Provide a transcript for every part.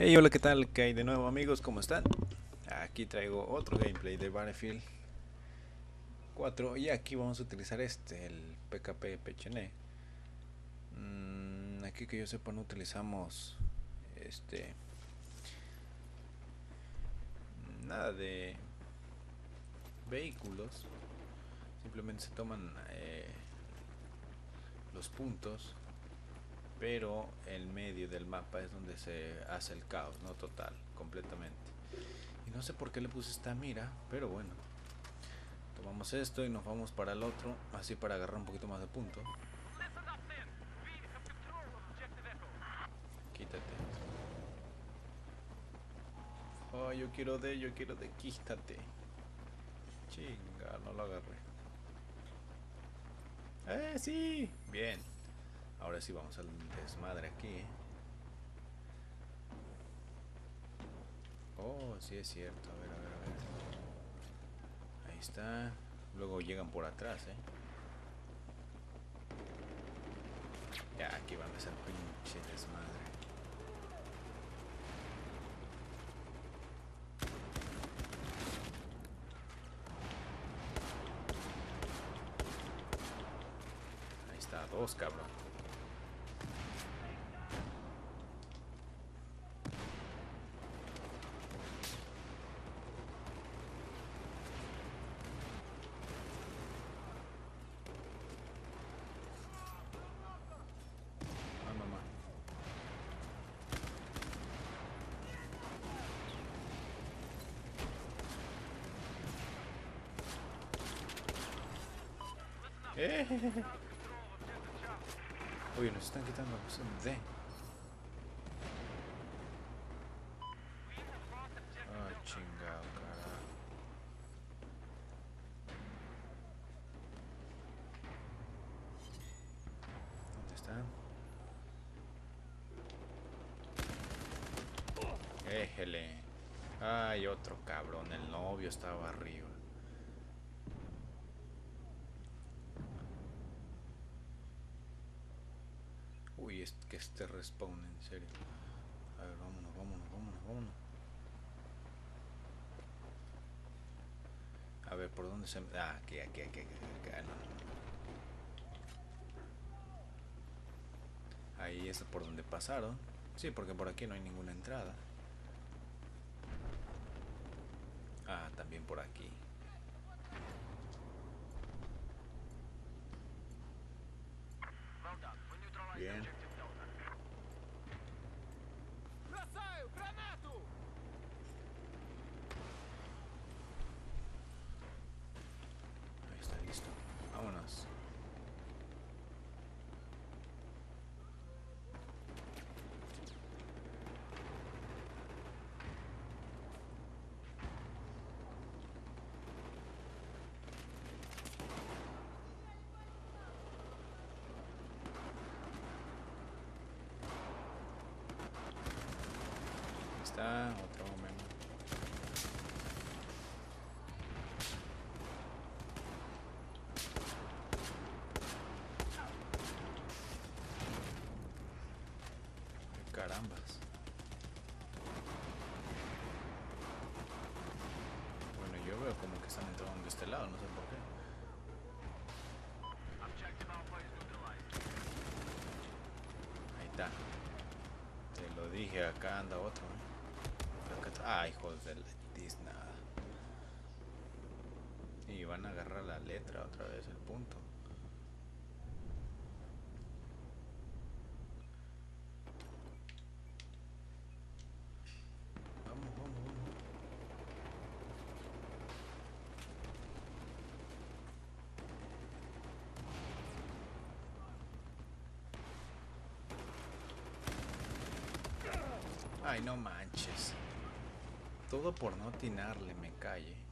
Hey, hola, ¿qué tal? ¿Qué hay de nuevo amigos? ¿Cómo están? Aquí traigo otro gameplay de Battlefield 4 y aquí vamos a utilizar este, el PKP Pechene. Mm, aquí que yo sepa no utilizamos este nada de vehículos, simplemente se toman eh, los puntos pero el medio del mapa es donde se hace el caos, no total, completamente. Y no sé por qué le puse esta mira, pero bueno. Tomamos esto y nos vamos para el otro, así para agarrar un poquito más de punto. Quítate. Oh, yo quiero de, yo quiero de, quítate. Chinga, no lo agarré. ¡Eh, sí! Bien. Ahora sí vamos al desmadre aquí. Oh, sí es cierto. A ver, a ver, a ver. Ahí está. Luego llegan por atrás, ¿eh? Ya, aquí va a empezar pinche desmadre. Ahí está, dos cabrón. Eh. Oye, nos están quitando la posición D. Ah, chingado, carajo. ¿Dónde están? Éjele. Ay, otro cabrón. El novio estaba arriba. Uy, es que este respawn, en serio. A ver, vámonos, vámonos, vámonos, vámonos. A ver, ¿por dónde se...? Ah, aquí, aquí, aquí, aquí. Ah, no. Ahí es por donde pasaron. Sí, porque por aquí no hay ninguna entrada. Ah, también por aquí. Bien. Ahí está listo. Vámonos. Ahí está, otro momento. Carambas. Bueno, yo veo como que están entrando de este lado, no sé por qué. Ahí está. Te lo dije, acá anda otro. ¿eh? Ah, hijos de la tiznada. Y van a agarrar la letra otra vez, el punto. Ay, no manches. Todo por no atinarle, me calle.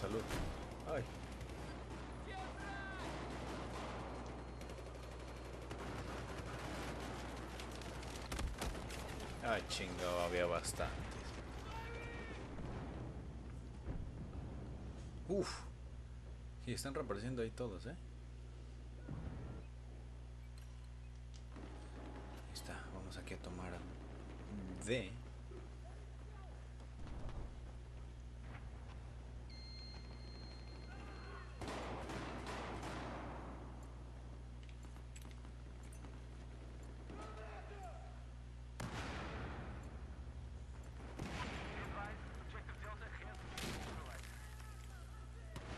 Salud. Ay. Ay, chingado, había bastantes. Uf. Y están reapareciendo ahí todos, ¿eh? Ahí está, vamos aquí a tomar D.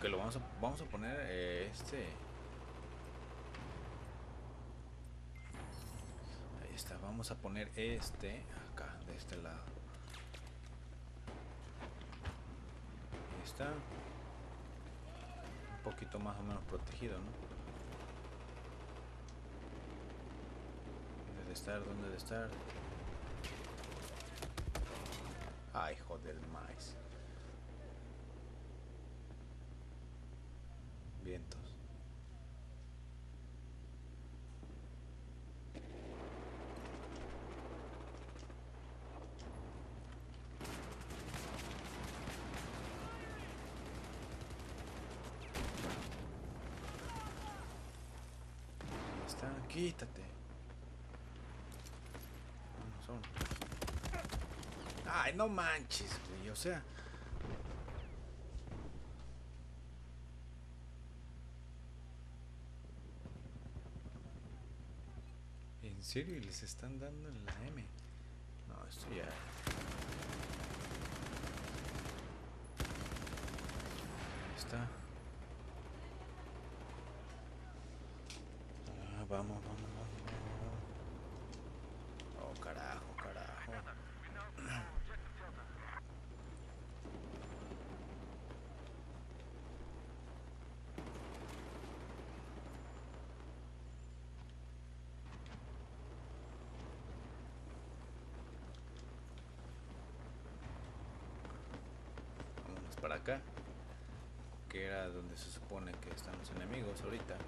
que lo vamos a, vamos a poner eh, este. Ahí está vamos a poner este acá de este lado. Ahí está. Un poquito más o menos protegido ¿no? de estar dónde debe estar ay joder más vientos. Ahí está, quítate. Ay, no manches, güey, o sea. ¿En serio? ¿Y les están dando en la M? No, esto ya... Está. Ah, vamos, vamos, vamos. Oh, carajo, carajo. Vámonos para acá. Que era donde se supone que están los enemigos ahorita.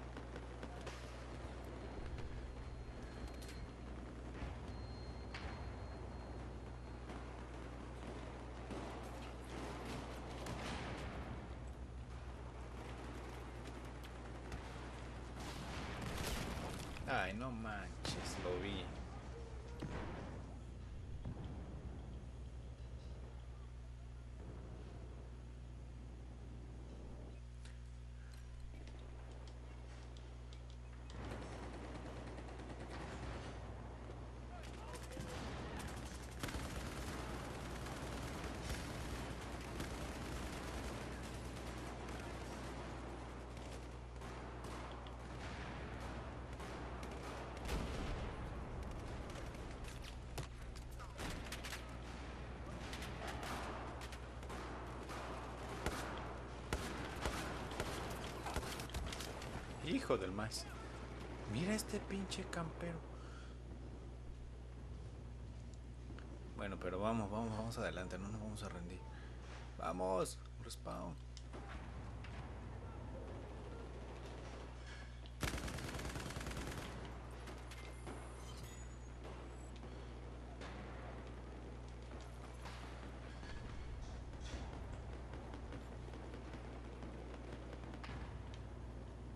Ay, no manches, Hijo del maíz. Mira este pinche campero. Bueno, pero vamos, vamos, vamos adelante, no nos vamos a rendir. Vamos, respawn.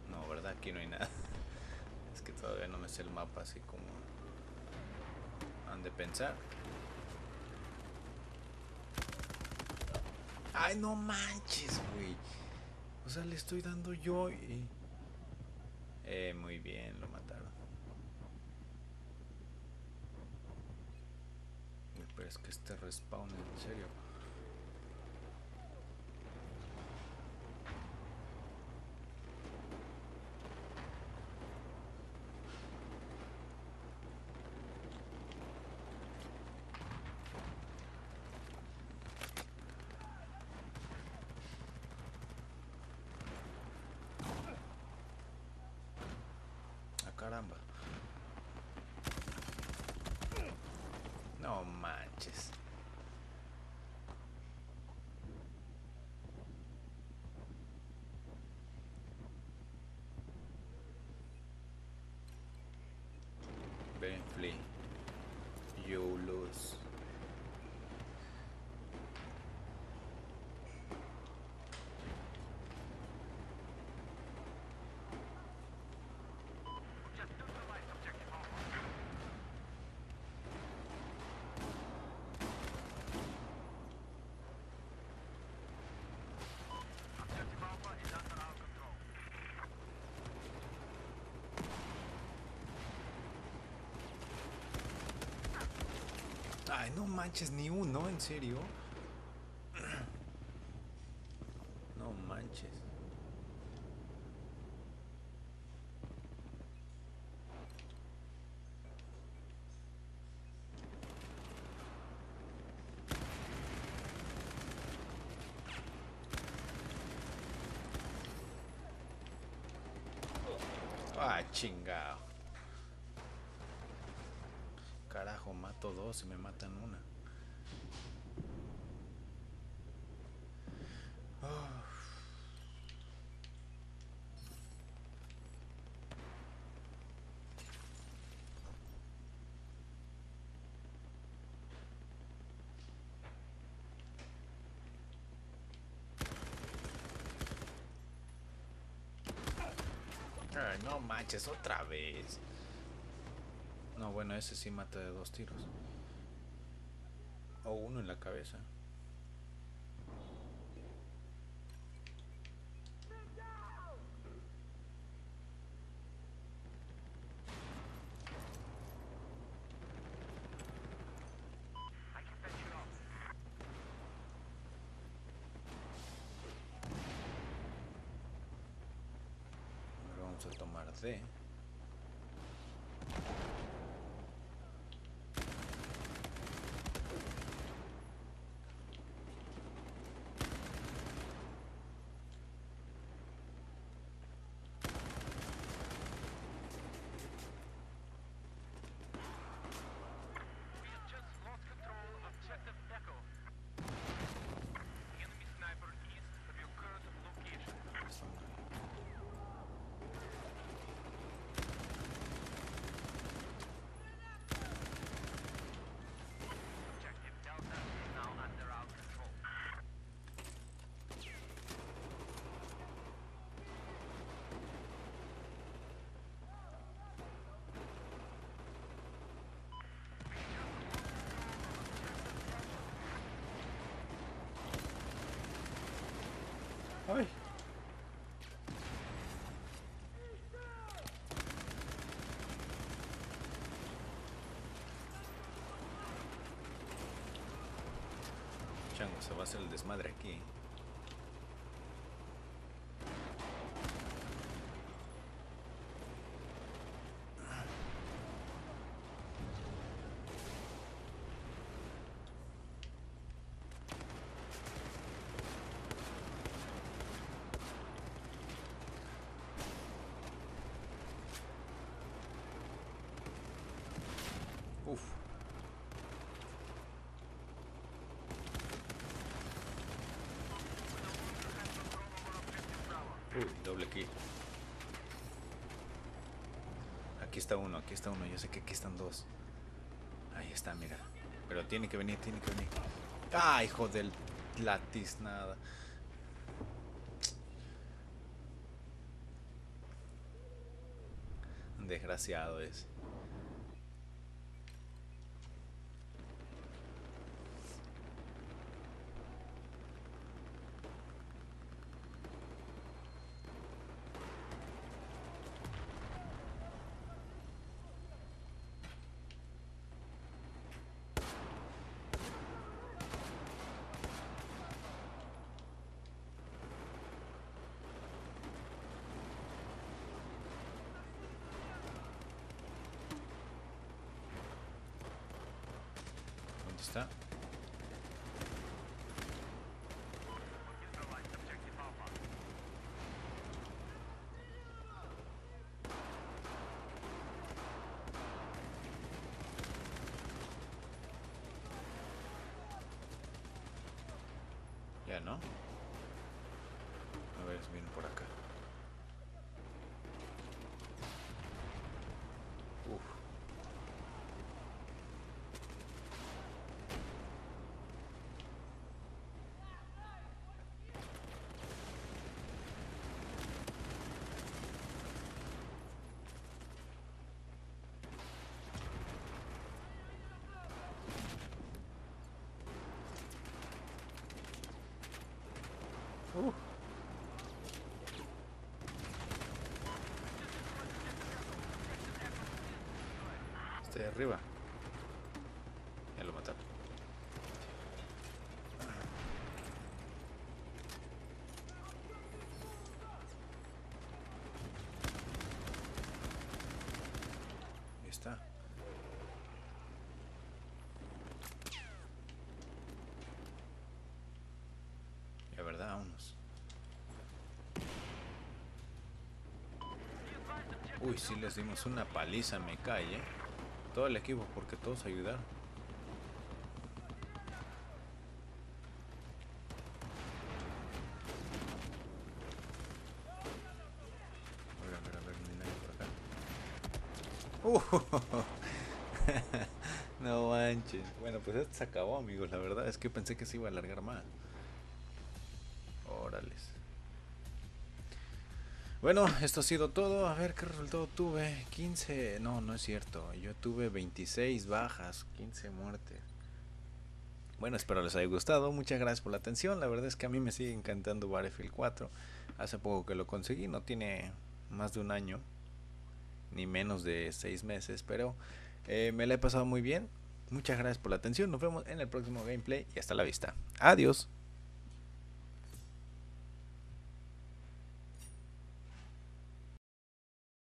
No, ¿verdad? Aquí no hay nada. Es que todavía no me sé el mapa así como han de pensar. Ay, no manches, güey. O sea, le estoy dando yo y... Eh, muy bien, lo mataron. Pero es que este respawn, en serio. Ah, caramba. No manches. Ay, no manches ni uno, en serio. No manches. Ah, chingado. Carajo, mato dos y me matan una. No manches, otra vez. No, bueno, ese sí mata de dos tiros. O uno en la cabeza. Vamos a tomar. Chango, se va a hacer el desmadre aquí. Uf. Uy, doble kill. Aquí está uno, aquí está uno. Yo sé que aquí están dos. Ahí está, mira. Pero tiene que venir, tiene que venir. ¡Ah, hijo del latis! Nada. Desgraciado es. Está? Ya, ¿no? A ver, viene por acá. Uh. Este de arriba. Verdad. Uy, sí les dimos una paliza, me cae, ¿eh? Todo el equipo, porque todos ayudaron. Ver, a ver, no por acá. Uh, no manches. Bueno, pues esto se acabó, amigos. La verdad es que pensé que se iba a alargar más. Bueno, esto ha sido todo. A ver qué resultado tuve. 15. No, no es cierto. Yo tuve 26 bajas, 15 muertes. Bueno, espero les haya gustado. Muchas gracias por la atención. La verdad es que a mí me sigue encantando Battlefield 4. Hace poco que lo conseguí. No tiene más de un año. Ni menos de 6 meses. Pero eh, me la he pasado muy bien. Muchas gracias por la atención. Nos vemos en el próximo gameplay. Y hasta la vista. Adiós.